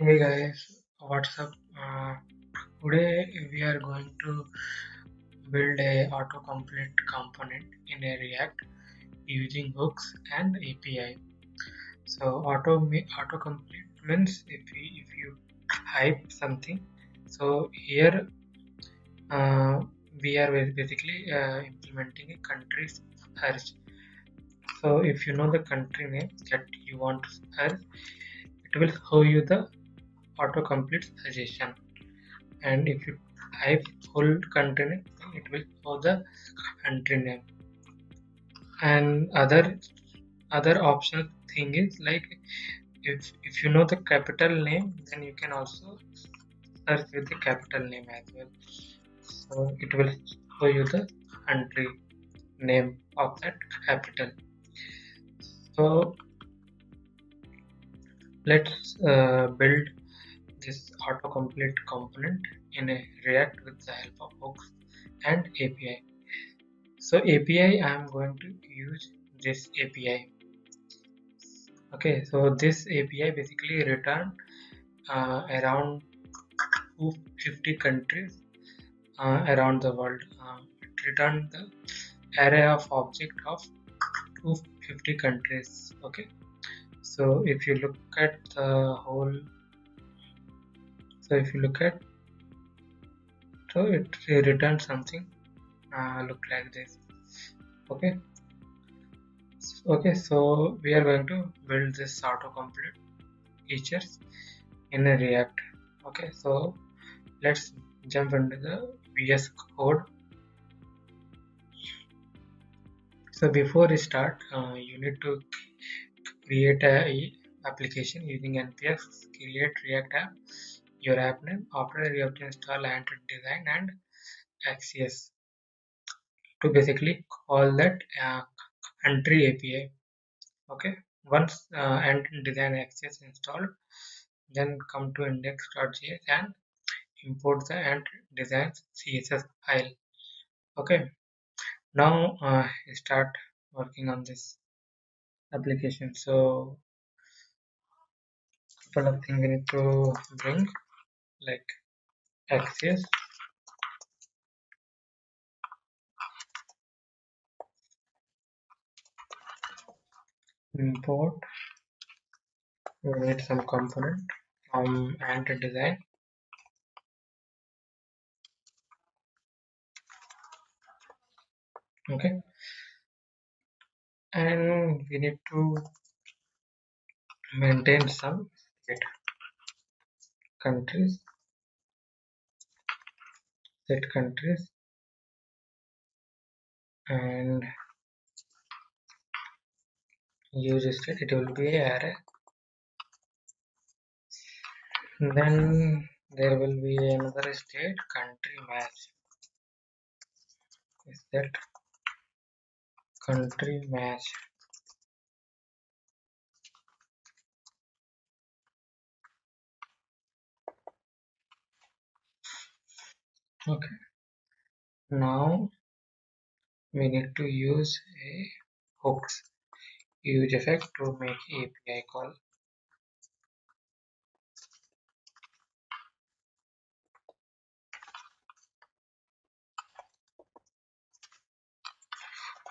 Hey guys, what's up? Uh, today we are going to build a autocomplete component in a React using hooks and API. So auto autocomplete means if we, if you type something. So here uh, we are basically uh, implementing a country search. So if you know the country name that you want to search, it will show you the autocomplete suggestion. And if you type full country name it will show the country name. And other other option thing is like if if you know the capital name then you can also search with the capital name as well. So it will show you the country name of that capital. So let's uh, build this autocomplete component in a React with the help of hooks and API. So API, I am going to use this API. Okay, so this API basically return uh, around 250 countries uh, around the world. Uh, it return the array of object of 250 countries. Okay, so if you look at the whole so if you look at so it returns something. Uh, look like this. Okay. Okay so we are going to build this autocomplete features in a react. Okay so let's jump into the vs code. So before we start uh, you need to create a application using npx create react app your app name. After you have to install Ant Design and Axios to basically call that uh, country API. Okay, once uh, Ant Design Axios installed, then come to index.js and import the Ant Design CSS file. Okay, now uh, start working on this application. So couple of things we need to bring like Axios. Import. We need some component from ant design. Okay. And we need to maintain some countries set countries. And use state it will be array. Then there will be another state country match. Is that country match okay. Now we need to use a hooks use effect to make API call.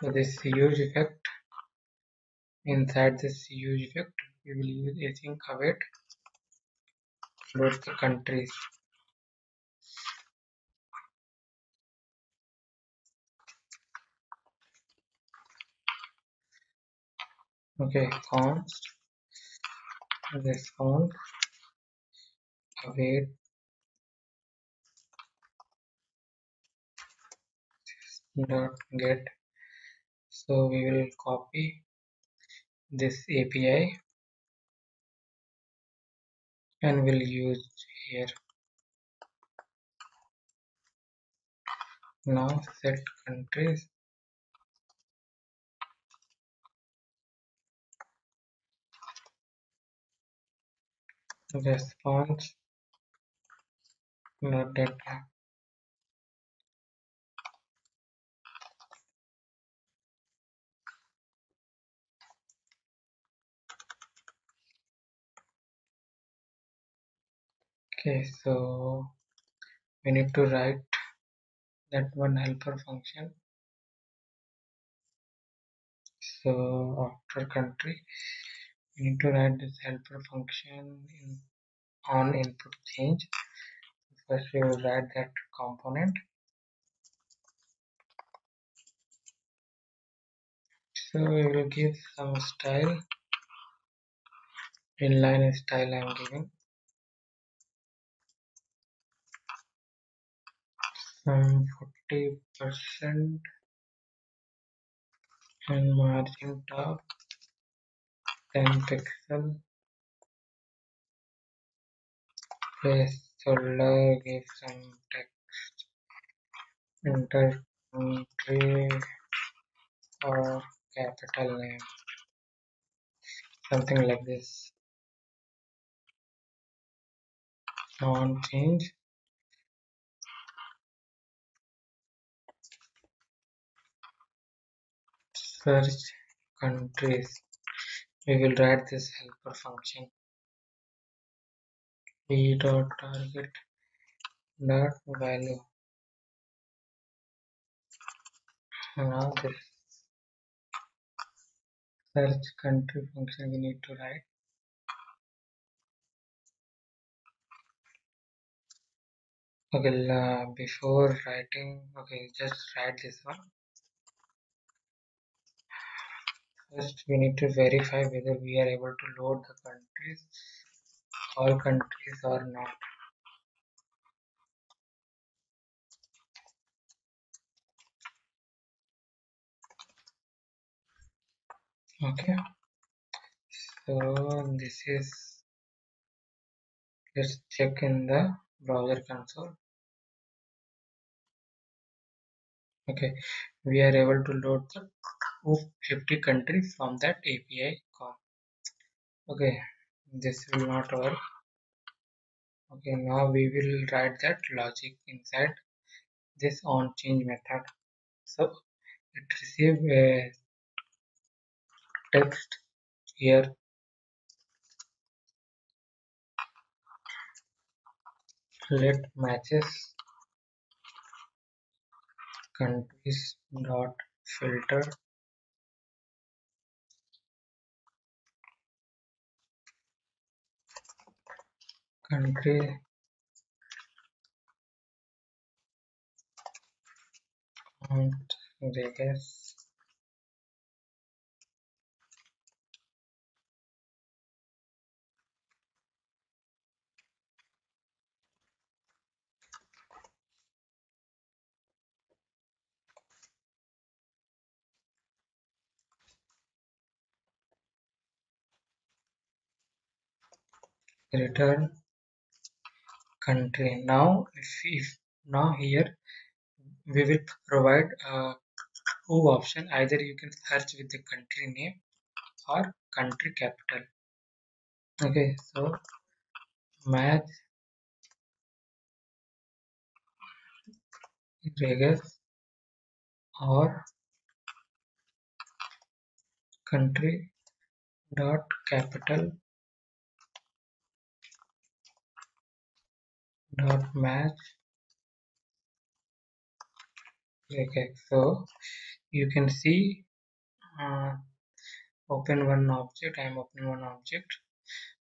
So this use effect inside this use effect we will use async await load the countries okay const this font await dot get so we will copy this API and we'll use here. Now set countries response not data okay so we need to write that one helper function. So after country we need to write this helper function in on input change. First we will write that component. So we will give some style. Inline style I'm giving. Some 40 percent and margin top 10 pixel placeholder give some text. Enter country or capital name. Something like this. On change. Search countries we will write this helper function. V dot target dot value. Now this search country function we need to write. Okay uh, before writing okay just write this one First, we need to verify whether we are able to load the countries, all countries or not. Okay, so this is, let's check in the browser console. Okay, we are able to load the 50 countries from that API call. Okay, this will not work. Okay, now we will write that logic inside this on change method. So it receive a text here let matches countries dot filter. Country and guess return country now? If, if now here we will provide a two option. Either you can search with the country name or country capital. Okay so match regex or country dot capital dot match. Okay so you can see uh, open one object i am opening one object.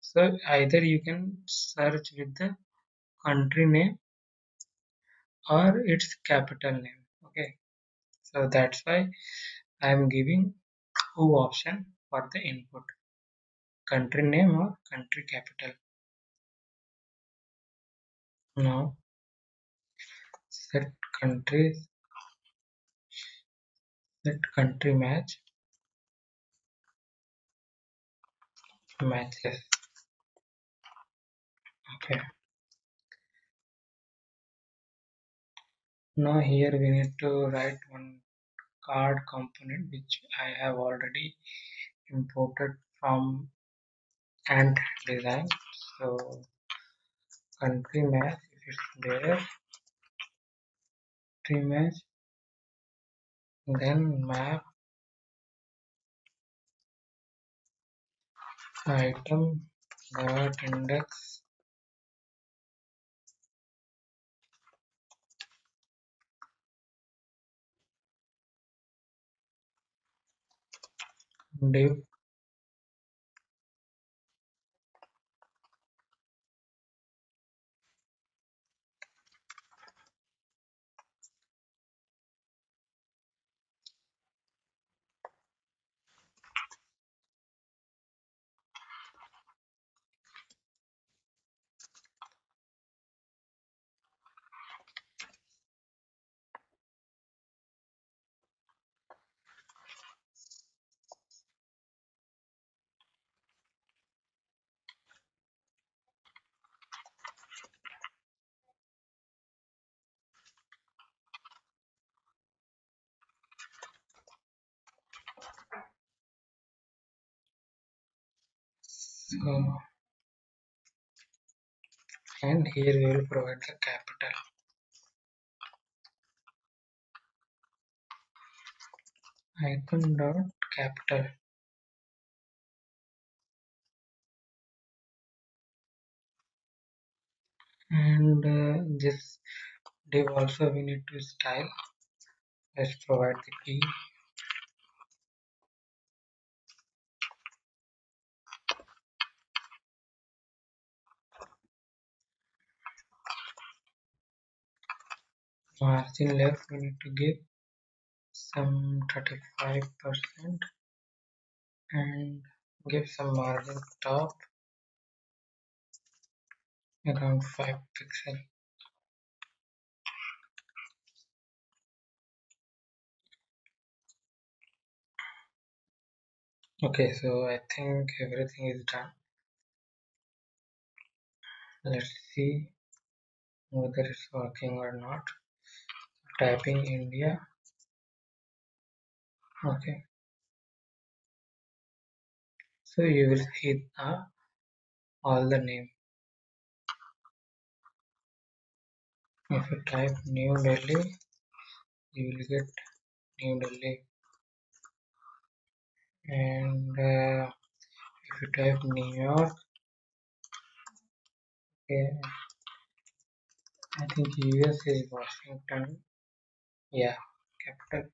So either you can search with the country name or its capital name okay? So that's why i am giving two option for the input country name or country capital now set countries set country match matches. Okay. Now here we need to write one card component which I have already imported from ant design. So country match it's there. To image then map. Item. Dot index. Div so and here we will provide the capital. Icon dot capital. And uh, this div also we need to style. Let's provide the key margin left we need to give some 35 percent and give some margin top around 5 pixel okay so i think everything is done. Let's see whether it's working or not typing india. Okay. So you will see uh, all the name. If you type new delhi you will get new delhi. And uh, if you type new york okay i think us is washington yeah. Capital.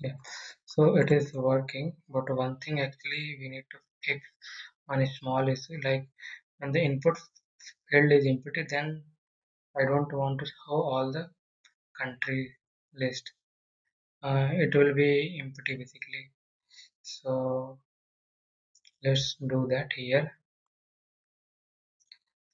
Yeah. So it is working but one thing actually we need to fix one small issue like when the input field is inputted then i don't want to show all the country list uh, it will be empty basically. So let's do that here.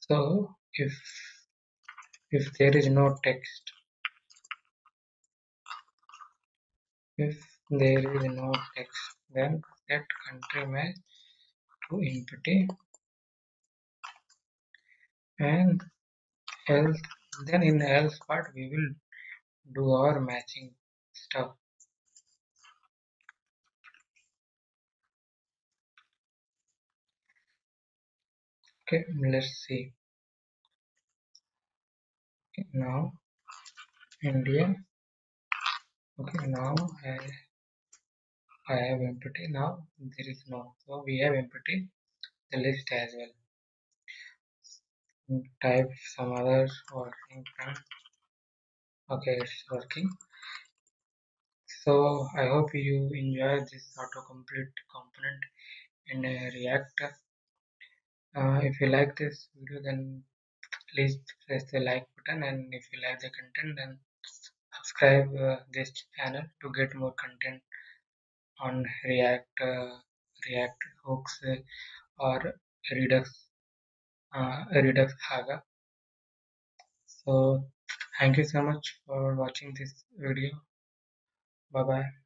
So if if there is no text if there is no text then that country match to empty and else then in else part we will do our matching stuff. Okay let's see okay, now india okay now I, I have empty now there is no so we have empty the list as well. Type some other working okay it's working. So i hope you enjoy this autocomplete component in react. Uh, if you like this video then please press the like button and if you like the content then subscribe uh, this channel to get more content on react uh, react hooks uh, or redux uh, redux saga. So thank you so much for watching this video. Bye bye